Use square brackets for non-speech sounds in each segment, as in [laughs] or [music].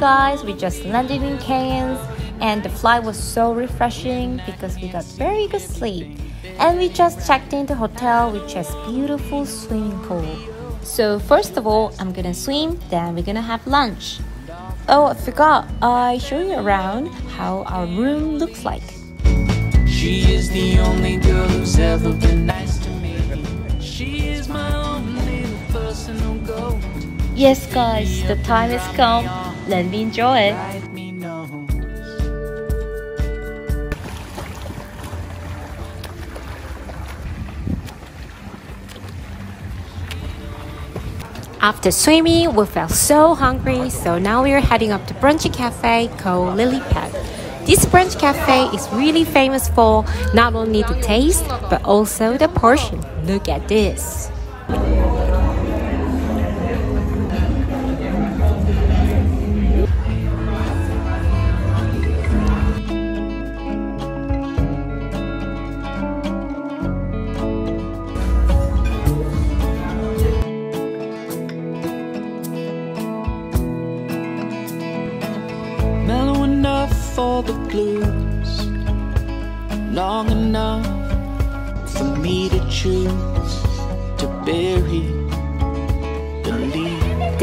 guys, we just landed in Cairns and the flight was so refreshing because we got very good sleep. And we just checked into hotel which has beautiful swimming pool. So first of all, I'm gonna swim, then we're gonna have lunch. Oh, I forgot, I show you around how our room looks like. She is the only girl who's ever been nice to me. She is my only personal goal. Yes guys, the time has come let me enjoy it. After swimming, we felt so hungry, so now we are heading up to brunch cafe called Lily Pad. This brunch cafe is really famous for not only the taste but also the portion. Look at this.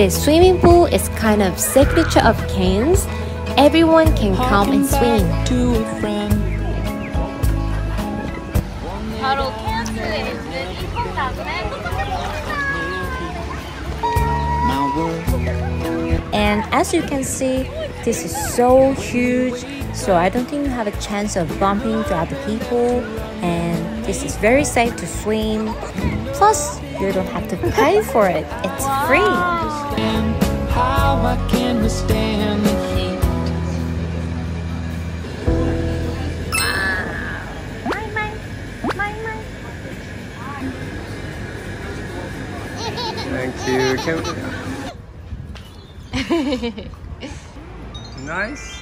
The swimming pool is kind of signature of Cairns. Everyone can come and swim. To 케어스에 있는 And as you can see, this is so huge, so I don't think you have a chance of bumping to other people. And this is very safe to swim. Plus, you don't have to pay for it. It's free. How I can withstand the Thank you. [laughs] nice.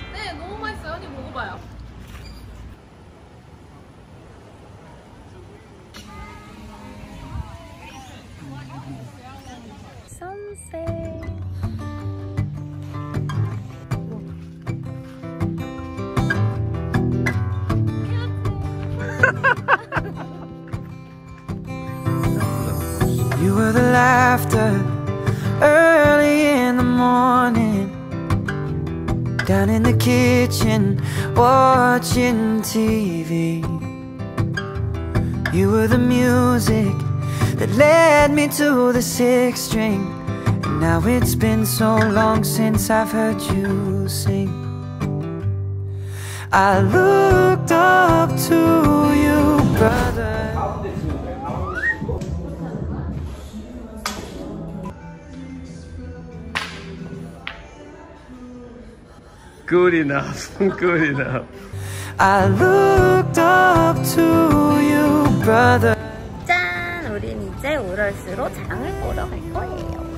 laughter early in the morning Down in the kitchen watching TV You were the music that led me to the sixth string And now it's been so long since I've heard you sing I looked up to you, brother Good enough. Good enough. I looked up to you, brother. 짠! 우린 이제 오럴스로 장을 보러 갈 거예요.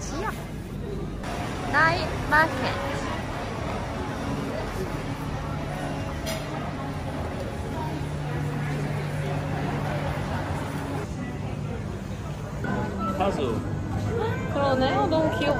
지역 나이 마켓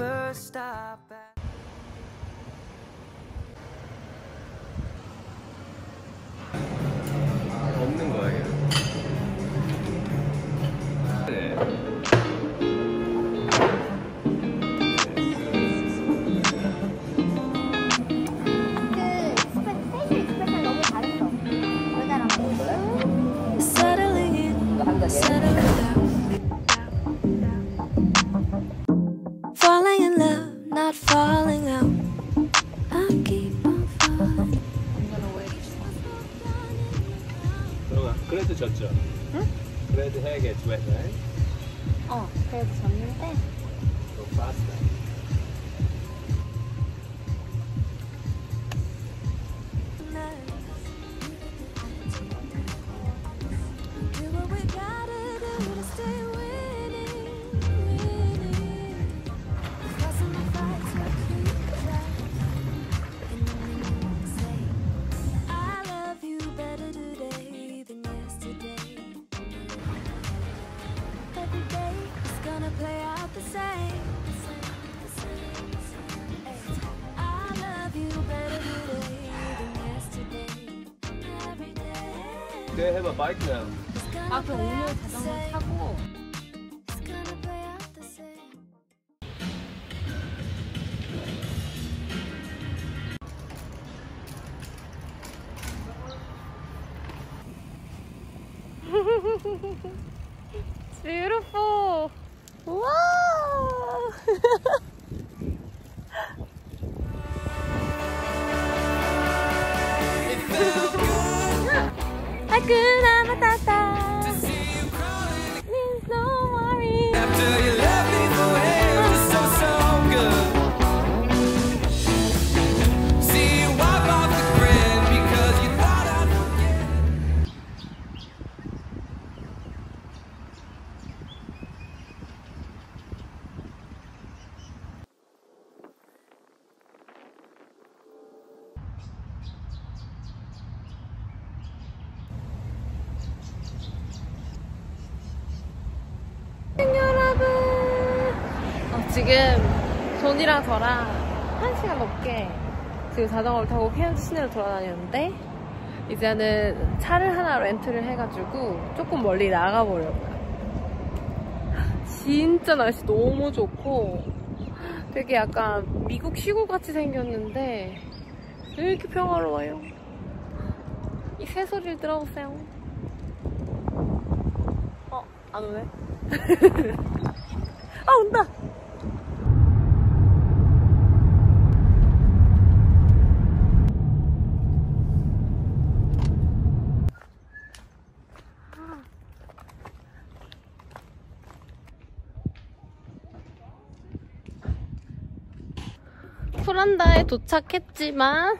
first I 그래도 졌죠? 응? 그래도 해야겠지, 왜? 어, 그래도 졌는데. 또 봤어. Okay, I have a bike now. It's beautiful! Wow! [laughs] くらまたた 지금 존이랑 저랑 한 시간 넘게 지금 자전거를 타고 케이언 시내로 돌아다녔는데 이제는 차를 하나 렌트를 해가지고 조금 멀리 나가보려고요. 진짜 날씨 너무 좋고 되게 약간 미국 시골같이 생겼는데 왜 이렇게 평화로워요? 이 새소리를 들어보세요. 어? 안 오네? [laughs] 아 온다! 쿠란다에 도착했지만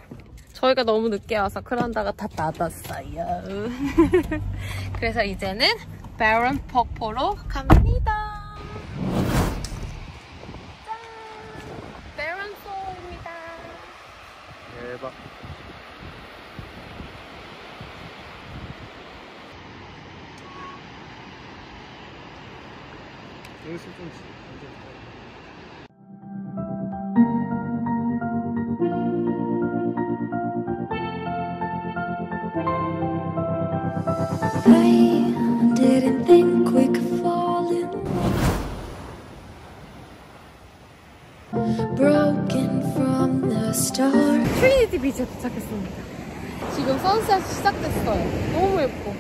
저희가 너무 늦게 와서 쿠란다가 다 닫았어요. [laughs] 그래서 이제는 베런 퍼포로 갑니다. 짠! 베런 포입니다. 대박. 여기서 좀 계절 트리니티 비치에 도착했습니다 지금 선셋 시작됐어요 너무 예뻐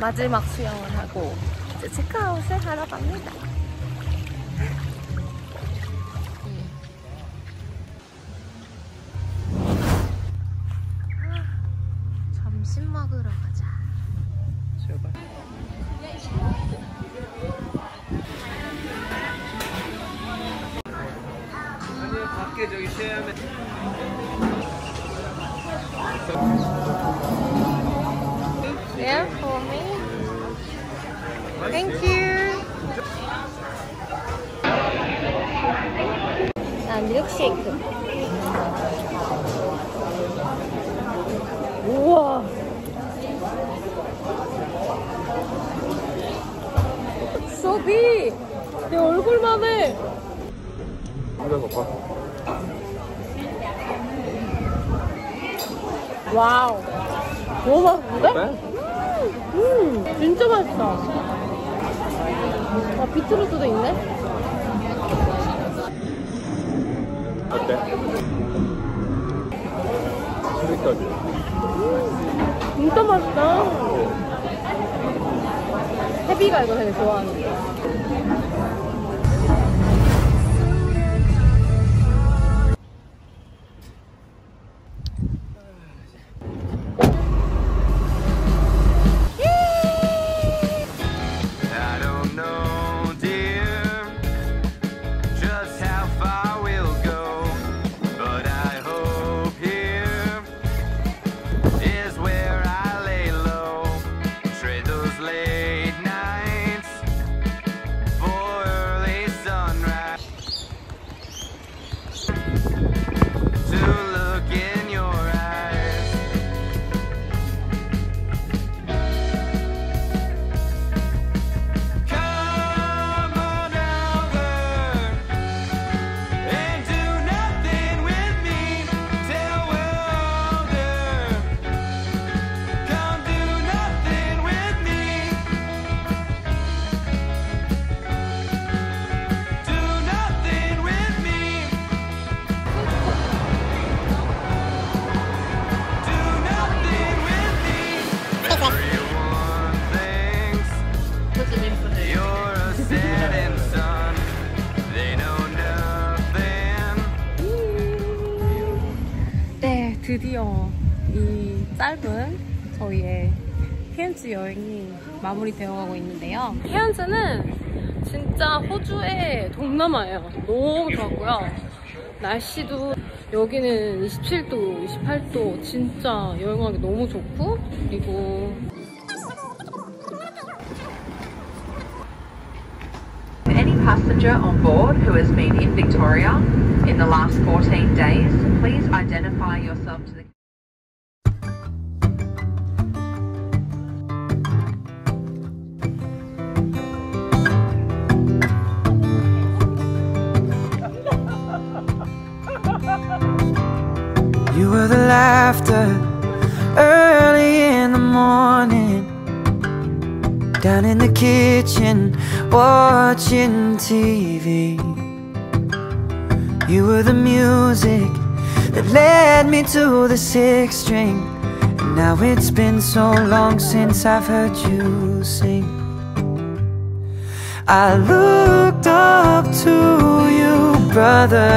마지막 수영을 하고 이제 체크아웃을 하러 갑니다. 아, 저기 쉬어야 m i l 우와. 소비 내 얼굴만 해. 그래 먹어. 와우. 너무 맛있는데? 음. 음, 진짜 맛있다. 아, 비트루트도 있네? 어때? 술까지 진짜 맛있다 혜비가 네. 이거 되게 좋아하는데 더위에 케언즈 여행이 마무리되어 가고 있는데요. 케언즈는 진짜 호주의 동남아예요. 너무 좋았고요. 날씨도 여기는 27도, 28도 진짜 여행하기 너무 좋고 그리고 Any passenger on board who has been in Victoria in the last 14 days, please identify yourself to the laughter early in the morning Down in the kitchen watching TV You were the music that led me to the sixth string And now it's been so long since I've heard you sing I looked up to you, brother